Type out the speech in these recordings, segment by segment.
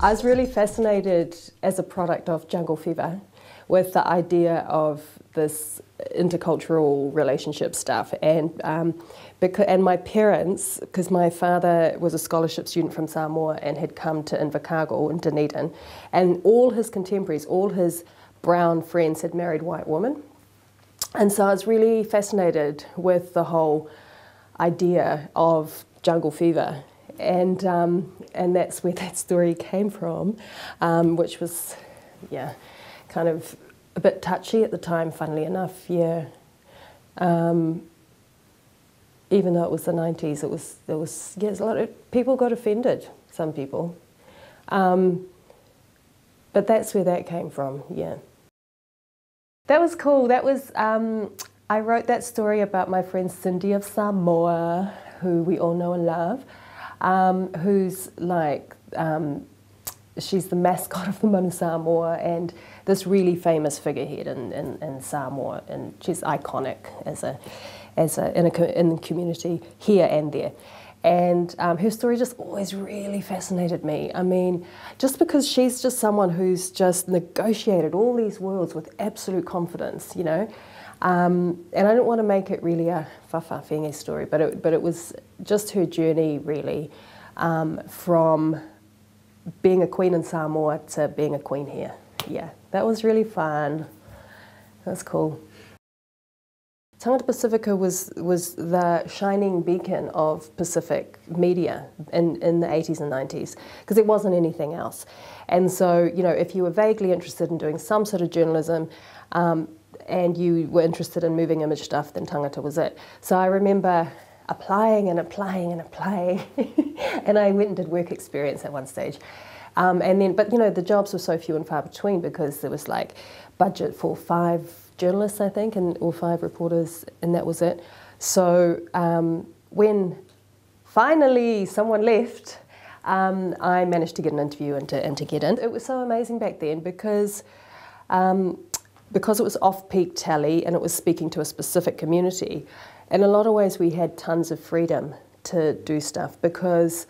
I was really fascinated as a product of Jungle Fever with the idea of this intercultural relationship stuff. And um, because, and my parents because my father was a scholarship student from Samoa and had come to Invercargill in Dunedin and all his contemporaries all his brown friends had married white women. And so I was really fascinated with the whole idea of jungle fever and um, and that's where that story came from, um, which was, yeah, kind of a bit touchy at the time. Funnily enough, yeah. Um, even though it was the '90s, it was there was yes, a lot of people got offended. Some people, um, but that's where that came from. Yeah, that was cool. That was. Um, I wrote that story about my friend Cindy of Samoa, who we all know and love um, who's like, um, she's the mascot of the Manu Samoa and this really famous figurehead in, in, in Samoa, and she's iconic as a, as a, in, a, in the community here and there. And um, her story just always really fascinated me. I mean, just because she's just someone who's just negotiated all these worlds with absolute confidence, you know, um, and I didn't want to make it really a Fa'afafine story, but it, but it was just her journey really um, from being a queen in Samoa to being a queen here. Yeah, that was really fun. That was cool. Tagata Pasifika was, was the shining beacon of Pacific media in, in the 80s and 90s because it wasn't anything else. And so, you know, if you were vaguely interested in doing some sort of journalism, um, and you were interested in moving image stuff, then Tagata was it. So I remember applying and applying and applying, and I went and did work experience at one stage. Um, and then, but you know, the jobs were so few and far between because there was like budget for five journalists, I think, and or five reporters, and that was it. So um, when finally someone left, um, I managed to get an interview and to, and to get in. It was so amazing back then because um, because it was off-peak tally and it was speaking to a specific community, in a lot of ways we had tons of freedom to do stuff because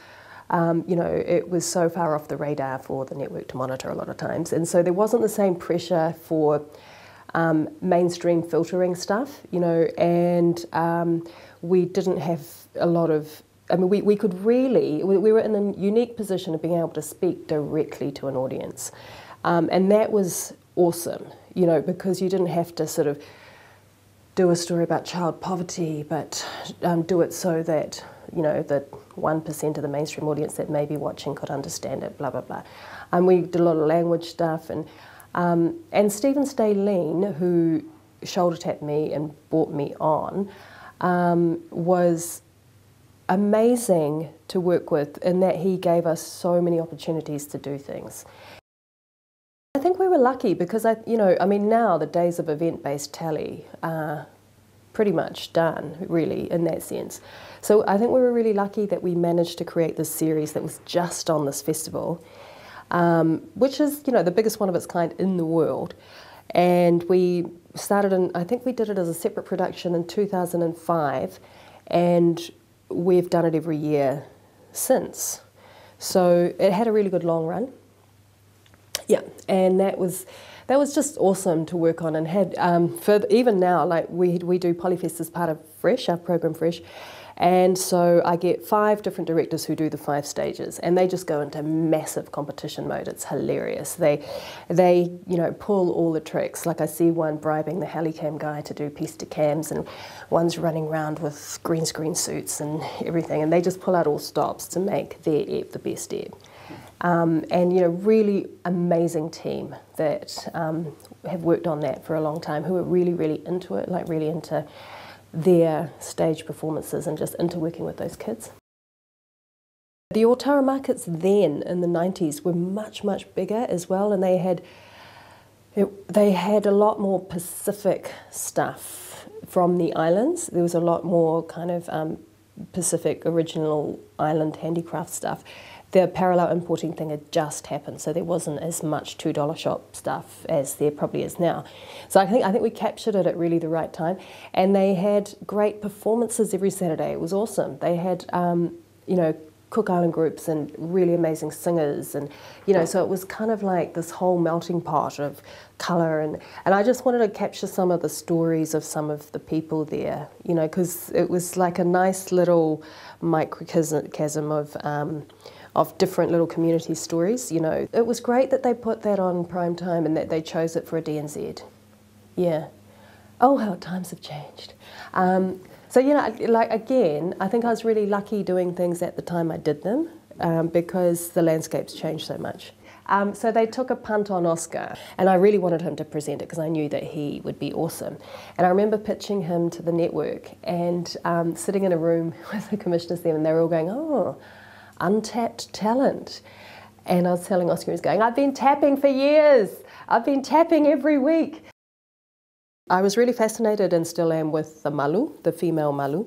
um, you know, it was so far off the radar for the network to monitor a lot of times. And so there wasn't the same pressure for um, mainstream filtering stuff, you know, and um, we didn't have a lot of, I mean, we, we could really, we, we, were in a unique position of being able to speak directly to an audience. Um, and that was awesome, you know, because you didn't have to sort of do a story about child poverty, but um, do it so that, you know, that 1% of the mainstream audience that may be watching could understand it, blah, blah, blah. And we did a lot of language stuff. And, um, and Stephen Stehlin, who shoulder tapped me and brought me on, um, was amazing to work with in that he gave us so many opportunities to do things. I think we were lucky because I, you know, I mean, now the days of event-based tally are pretty much done, really, in that sense. So I think we were really lucky that we managed to create this series that was just on this festival, um, which is, you know, the biggest one of its kind in the world. And we started in, I think we did it as a separate production in 2005, and we've done it every year since. So it had a really good long run. Yeah, and that was that was just awesome to work on and had um, even now like we we do Polyfest as part of Fresh, our program Fresh. And so I get five different directors who do the five stages, and they just go into massive competition mode. It's hilarious. They, they, you know, pull all the tricks. Like I see one bribing the helicam guy to do piece cams, and one's running around with green screen suits and everything, and they just pull out all stops to make their ep the best ep. Um, and you know, really amazing team that um, have worked on that for a long time, who are really, really into it, like really into their stage performances and just into working with those kids. The Otara markets then in the 90s were much, much bigger as well, and they had it, they had a lot more Pacific stuff from the islands. There was a lot more kind of um, Pacific original island handicraft stuff the parallel importing thing had just happened, so there wasn't as much two dollar shop stuff as there probably is now. So I think I think we captured it at really the right time, and they had great performances every Saturday. It was awesome. They had um, you know Cook Island groups and really amazing singers, and you know, so it was kind of like this whole melting pot of colour, and and I just wanted to capture some of the stories of some of the people there, you know, because it was like a nice little microcosm of. Um, of different little community stories, you know. It was great that they put that on prime time and that they chose it for a DNZ. Yeah. Oh, how times have changed. Um, so, you know, like again, I think I was really lucky doing things at the time I did them um, because the landscape's changed so much. Um, so they took a punt on Oscar, and I really wanted him to present it because I knew that he would be awesome. And I remember pitching him to the network and um, sitting in a room with the commissioners there, and they were all going, "Oh, untapped talent." And I was telling Oscar, he was going, "I've been tapping for years. I've been tapping every week." I was really fascinated and still am with the malu, the female malu.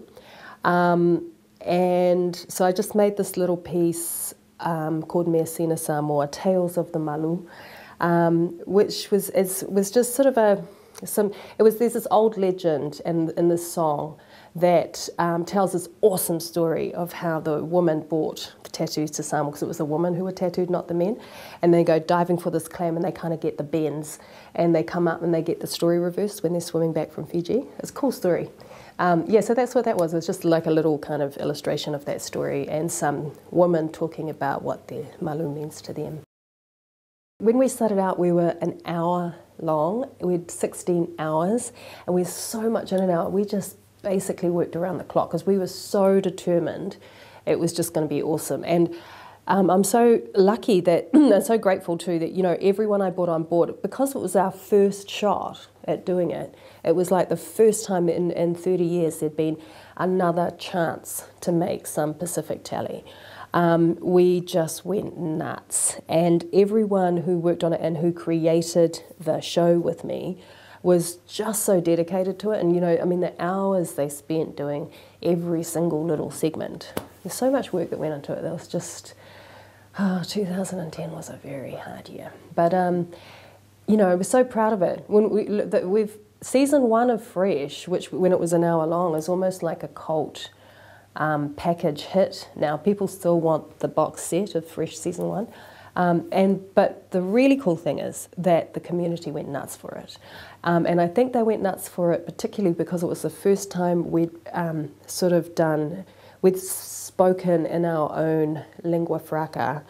Um, and so I just made this little piece um, called Measina Samoa, Tales of the Malu, um, which was, was just sort of a, some, it was, there's this old legend in, in this song that um, tells this awesome story of how the woman bought tattoos to Samoa because it was the women who were tattooed, not the men. And they go diving for this clam and they kind of get the bends and they come up and they get the story reversed when they're swimming back from Fiji. It's a cool story. Um, yeah, so that's what that was. It was just like a little kind of illustration of that story and some woman talking about what the malu means to them. When we started out, we were an hour long. We had 16 hours, and we had so much in an hour. We just basically worked around the clock because we were so determined it was just going to be awesome. And um, I'm so lucky that, and so grateful too, that, you know, everyone I brought on board, because it was our first shot at doing it, it was like the first time in, in 30 years there'd been another chance to make some Pacific tally. Um, we just went nuts. And everyone who worked on it and who created the show with me was just so dedicated to it. And, you know, I mean, the hours they spent doing every single little segment. There's so much work that went into it. That was just, oh, 2010 was a very hard year. But, um, you know, I was so proud of it. When we, that we've, season one of Fresh, which when it was an hour long, is almost like a cult um, package hit. Now, people still want the box set of Fresh season one. Um, and but the really cool thing is that the community went nuts for it, um, and I think they went nuts for it particularly because it was the first time we'd um, sort of done, we'd spoken in our own lingua franca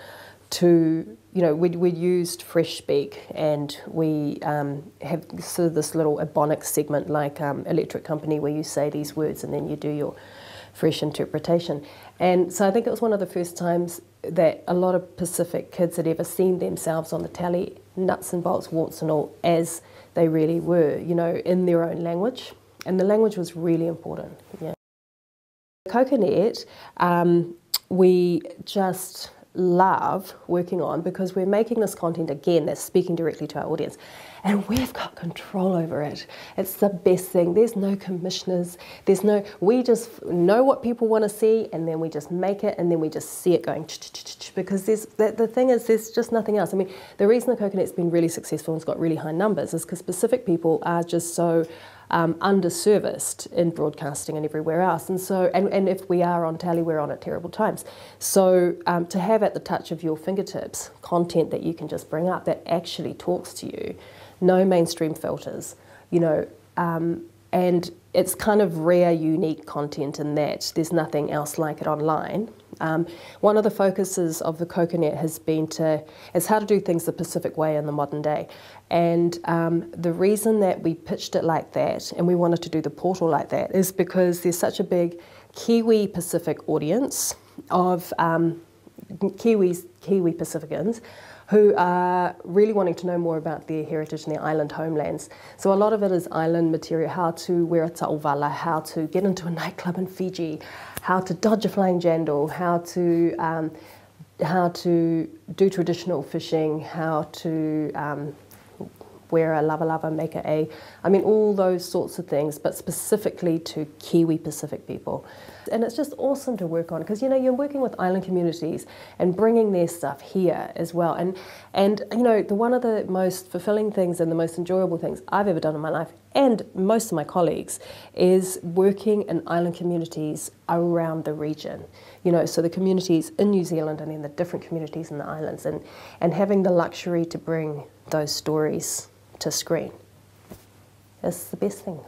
to you know we'd, we'd used fresh speak and we um, have sort of this little ebonics segment like um, electric company where you say these words and then you do your fresh interpretation and so I think it was one of the first times that a lot of Pacific kids had ever seen themselves on the tally, nuts and bolts, warts and all, as they really were, you know, in their own language. And the language was really important. Yeah. Coconet, um, we just love working on because we're making this content again that's speaking directly to our audience and we've got control over it. It's the best thing. There's no commissioners. There's no, we just know what people want to see and then we just make it and then we just see it going because there's, the, the thing is there's just nothing else. I mean, the reason the Coconet's been really successful and it's got really high numbers is because Pacific people are just so um, underserviced in broadcasting and everywhere else. And so, and, and if we are on tally, we're on at terrible times. So um, to have at the touch of your fingertips content that you can just bring up that actually talks to you, no mainstream filters, you know, um, and it's kind of rare, unique content in that there's nothing else like it online. Um, one of the focuses of the Coconet has been to is how to do things the Pacific way in the modern day, and um, the reason that we pitched it like that and we wanted to do the portal like that is because there's such a big Kiwi Pacific audience of um, Kiwis, Kiwi Pacificans who are really wanting to know more about their heritage and their island homelands. So a lot of it is island material, how to wear a ta'ovala, how to get into a nightclub in Fiji, how to dodge a flying jandal, how to um, how to do traditional fishing, how to um, wear a lava lava, make it a, I mean, all those sorts of things, but specifically to Kiwi Pacific people. And it's just awesome to work on because you know you're working with island communities and bringing their stuff here as well. And and you know the one of the most fulfilling things and the most enjoyable things I've ever done in my life, and most of my colleagues, is working in island communities around the region. You know, so the communities in New Zealand and then the different communities in the islands, and and having the luxury to bring those stories to screen is the best thing.